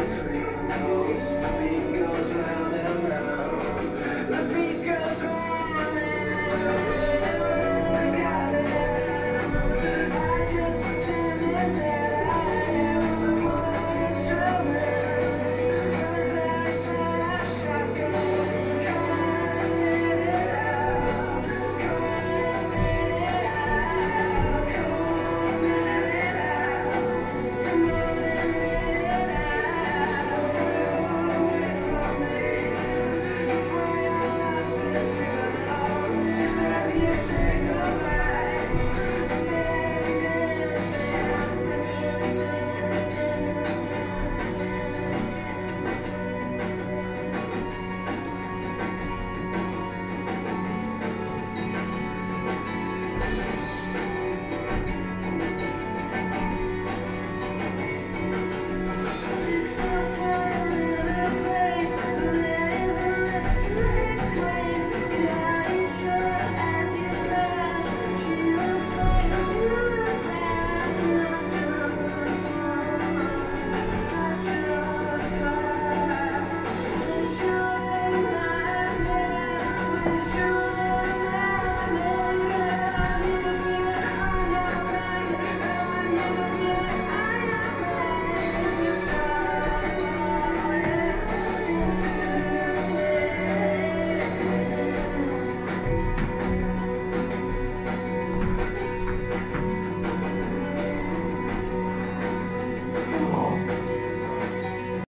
history, and me.